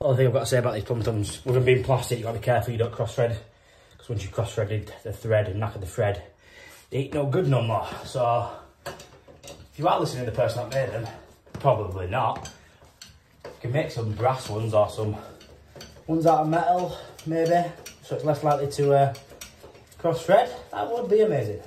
Only thing I've got to say about these plumb thumbs, with them being plastic, you've got to be careful you don't cross thread. Because once you cross threaded the thread and knackered the thread, they ain't no good no more. So, if you are listening to the person that made them, probably not. You can make some brass ones or some ones out of metal, maybe, so it's less likely to uh, cross thread. That would be amazing.